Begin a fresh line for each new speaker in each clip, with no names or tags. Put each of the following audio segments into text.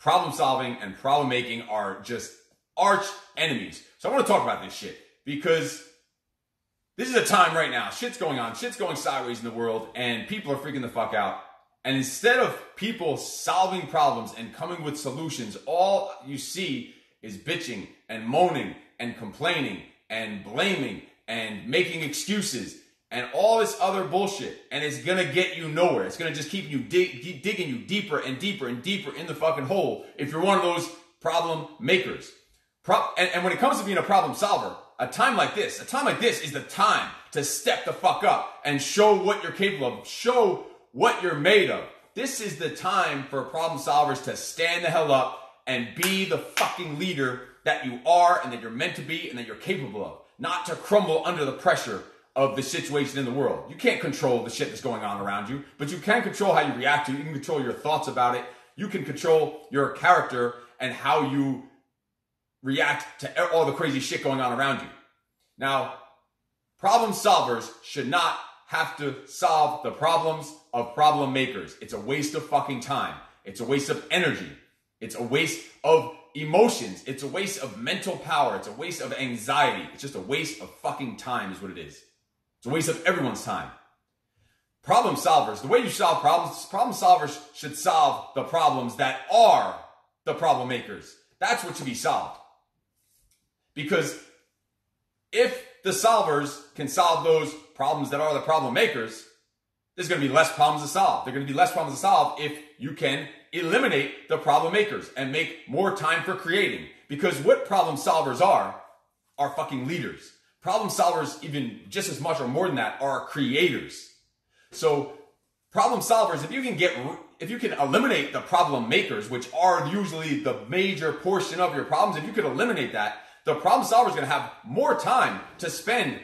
problem solving and problem making are just arch enemies. So I want to talk about this shit because this is a time right now. Shit's going on. Shit's going sideways in the world and people are freaking the fuck out. And instead of people solving problems and coming with solutions, all you see is bitching and moaning and complaining and blaming and making excuses and all this other bullshit. And it's gonna get you nowhere. It's gonna just keep you dig- digging you deeper and deeper and deeper in the fucking hole if you're one of those problem makers. Pro- and, and when it comes to being a problem solver, a time like this, a time like this is the time to step the fuck up and show what you're capable of. Show what you're made of. This is the time for problem solvers to stand the hell up and be the fucking leader that you are and that you're meant to be and that you're capable of. Not to crumble under the pressure of the situation in the world. You can't control the shit that's going on around you, but you can control how you react to it. You can control your thoughts about it. You can control your character and how you react to all the crazy shit going on around you. Now, problem solvers should not have to solve the problems of problem makers. It's a waste of fucking time. It's a waste of energy. It's a waste of emotions. It's a waste of mental power. It's a waste of anxiety. It's just a waste of fucking time, is what it is. It's a waste of everyone's time. Problem solvers, the way you solve problems, problem solvers should solve the problems that are the problem makers. That's what should be solved. Because if the solvers can solve those problems that are the problem makers, there's going to be less problems to solve. There are going to be less problems to solve if you can eliminate the problem makers and make more time for creating. Because what problem solvers are, are fucking leaders. Problem solvers, even just as much or more than that, are creators. So problem solvers, if you can get, if you can eliminate the problem makers, which are usually the major portion of your problems, if you could eliminate that, the problem solver is going to have more time to spend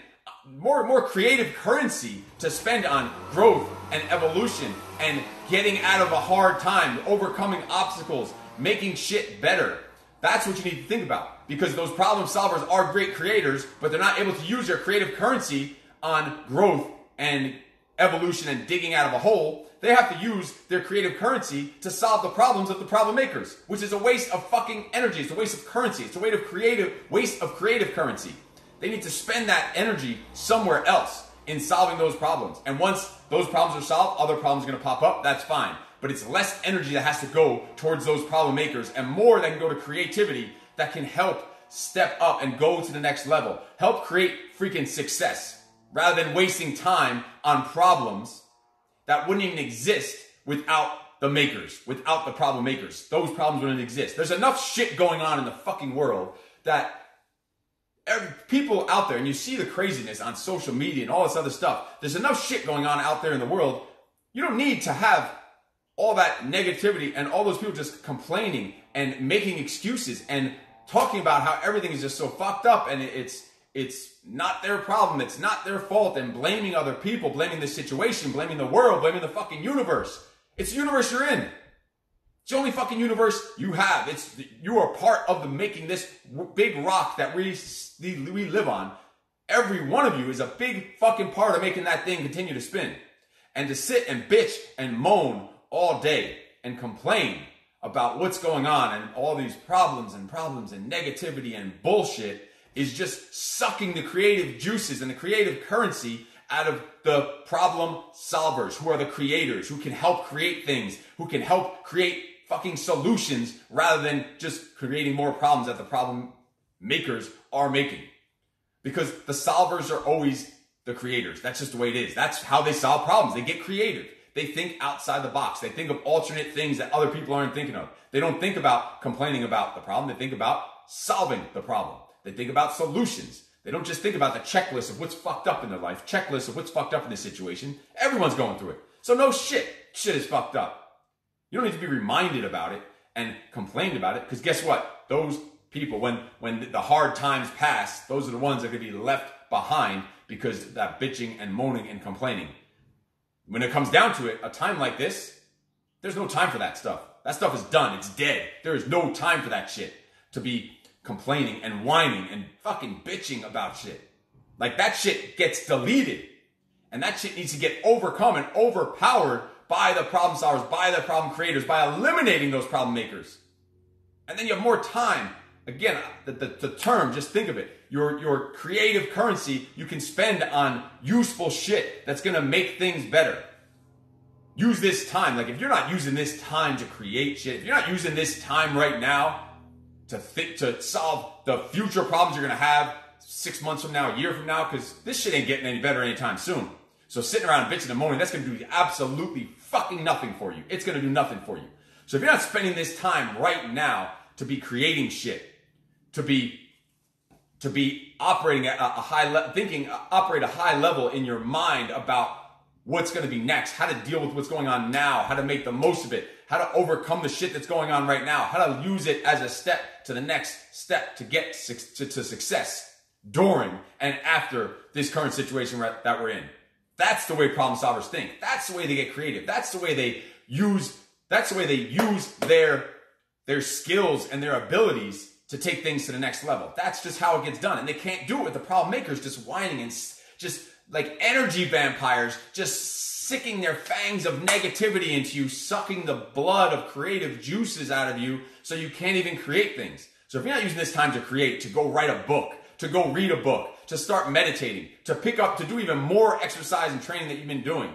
more more creative currency to spend on growth and evolution and getting out of a hard time, overcoming obstacles, making shit better. That's what you need to think about because those problem solvers are great creators, but they're not able to use their creative currency on growth and evolution and digging out of a hole. They have to use their creative currency to solve the problems of the problem makers, which is a waste of fucking energy. It's a waste of currency. It's a waste of creative waste of creative currency. They need to spend that energy somewhere else in solving those problems. And once those problems are solved, other problems are going to pop up. That's fine. But it's less energy that has to go towards those problem makers and more that can go to creativity that can help step up and go to the next level. Help create freaking success rather than wasting time on problems that wouldn't even exist without the makers, without the problem makers. Those problems wouldn't exist. There's enough shit going on in the fucking world that every, people out there, and you see the craziness on social media and all this other stuff. There's enough shit going on out there in the world. You don't need to have all that negativity and all those people just complaining and making excuses and talking about how everything is just so fucked up and it's it's not their problem, it's not their fault, and blaming other people, blaming the situation, blaming the world, blaming the fucking universe. It's the universe you're in. It's the only fucking universe you have. It's you are part of the making this big rock that we we live on. Every one of you is a big fucking part of making that thing continue to spin. And to sit and bitch and moan all day and complain about what's going on and all these problems and problems and negativity and bullshit is just sucking the creative juices and the creative currency out of the problem solvers who are the creators, who can help create things, who can help create fucking solutions rather than just creating more problems that the problem makers are making. Because the solvers are always the creators. That's just the way it is. That's how they solve problems. They get creative. They think outside the box. They think of alternate things that other people aren't thinking of. They don't think about complaining about the problem. They think about solving the problem. They think about solutions. They don't just think about the checklist of what's fucked up in their life, checklist of what's fucked up in this situation. Everyone's going through it. So no shit. Shit is fucked up. You don't need to be reminded about it and complained about it because guess what? Those people, when when the hard times pass, those are the ones that are going to be left behind because that bitching and moaning and complaining. When it comes down to it, a time like this, there's no time for that stuff. That stuff is done. It's dead. There is no time for that shit to be complaining and whining and fucking bitching about shit. Like that shit gets deleted. And that shit needs to get overcome and overpowered by the problem solvers, by the problem creators, by eliminating those problem makers. And then you have more time. Again, the, the, the term, just think of it. Your, your creative currency you can spend on useful shit that's gonna make things better. Use this time. Like if you're not using this time to create shit, if you're not using this time right now to think to solve the future problems you're gonna have six months from now, a year from now, because this shit ain't getting any better anytime soon. So sitting around bitching and moaning, that's gonna do absolutely fucking nothing for you. It's gonna do nothing for you. So if you're not spending this time right now to be creating shit, to be to be operating at a high level, thinking, uh, operate a high level in your mind about what's going to be next, how to deal with what's going on now, how to make the most of it, how to overcome the shit that's going on right now, how to use it as a step to the next step to get to, to success during and after this current situation that we're in. That's the way problem solvers think. That's the way they get creative. That's the way they use, that's the way they use their, their skills and their abilities to take things to the next level. That's just how it gets done. And they can't do it with the problem makers just whining and just like energy vampires, just sicking their fangs of negativity into you, sucking the blood of creative juices out of you so you can't even create things. So if you're not using this time to create, to go write a book, to go read a book, to start meditating, to pick up, to do even more exercise and training that you've been doing,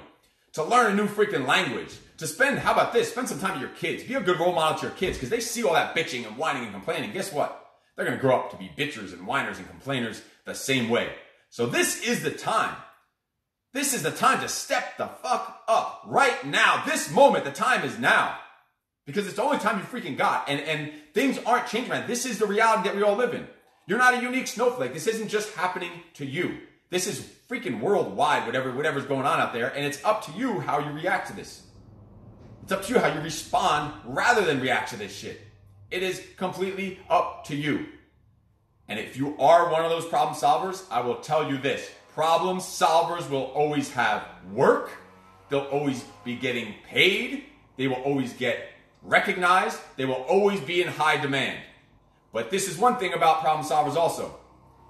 to learn a new freaking language, to spend, how about this? Spend some time with your kids. Be a good role model to your kids because they see all that bitching and whining and complaining. Guess what? They're going to grow up to be bitchers and whiners and complainers the same way. So this is the time. This is the time to step the fuck up right now. This moment, the time is now. Because it's the only time you freaking got. And, and things aren't changing, man. This is the reality that we all live in. You're not a unique snowflake. This isn't just happening to you. This is freaking worldwide, whatever, whatever's going on out there. And it's up to you how you react to this. It's up to you how you respond rather than react to this shit. It is completely up to you. And if you are one of those problem solvers, I will tell you this problem solvers will always have work, they'll always be getting paid, they will always get recognized, they will always be in high demand. But this is one thing about problem solvers also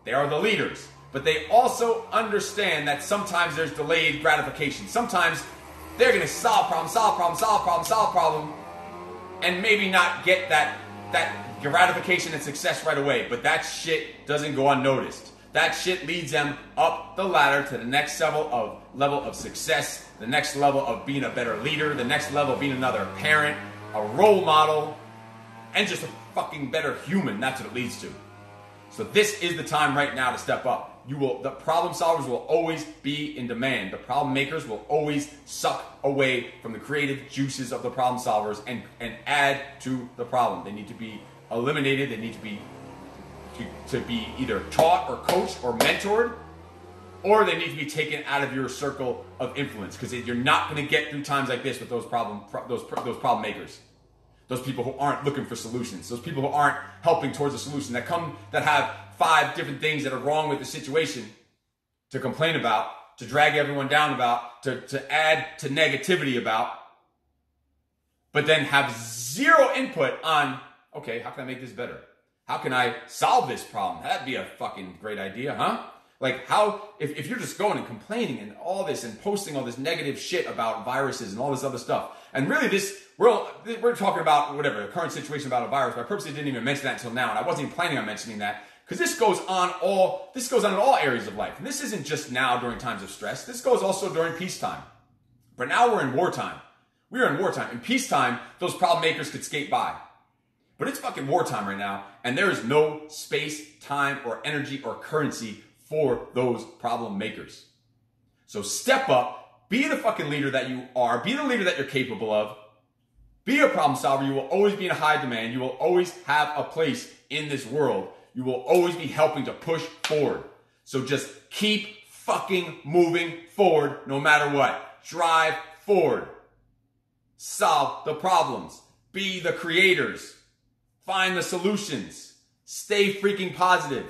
they are the leaders, but they also understand that sometimes there's delayed gratification. Sometimes they're going to solve problem, solve problem, solve problem, solve problem, and maybe not get that that gratification and success right away. But that shit doesn't go unnoticed. That shit leads them up the ladder to the next level of level of success, the next level of being a better leader, the next level of being another parent, a role model, and just a fucking better human. That's what it leads to. So this is the time right now to step up. You will the problem solvers will always be in demand. The problem makers will always suck away from the creative juices of the problem solvers and, and add to the problem. They need to be eliminated, they need to be to, to be either taught or coached or mentored, or they need to be taken out of your circle of influence because you're not going to get through times like this with those problem those those problem makers those people who aren't looking for solutions, those people who aren't helping towards a solution, that come that have five different things that are wrong with the situation to complain about, to drag everyone down about, to, to add to negativity about, but then have zero input on, okay, how can I make this better? How can I solve this problem? That'd be a fucking great idea, huh? Like how if, if you're just going and complaining and all this and posting all this negative shit about viruses and all this other stuff, and really this we're we're talking about whatever the current situation about a virus. But I purposely didn't even mention that until now, and I wasn't even planning on mentioning that because this goes on all this goes on in all areas of life. And this isn't just now during times of stress. This goes also during peacetime. But now we're in wartime. We are in wartime. In peacetime, those problem makers could skate by. But it's fucking wartime right now, and there is no space, time, or energy or currency for those problem makers. So step up, be the fucking leader that you are, be the leader that you're capable of. Be a problem solver. You will always be in high demand. You will always have a place in this world. You will always be helping to push forward. So just keep fucking moving forward no matter what. Drive forward. Solve the problems. Be the creators. Find the solutions. Stay freaking positive.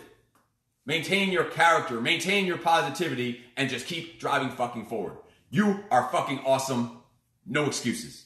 Maintain your character, maintain your positivity, and just keep driving fucking forward. You are fucking awesome. No excuses.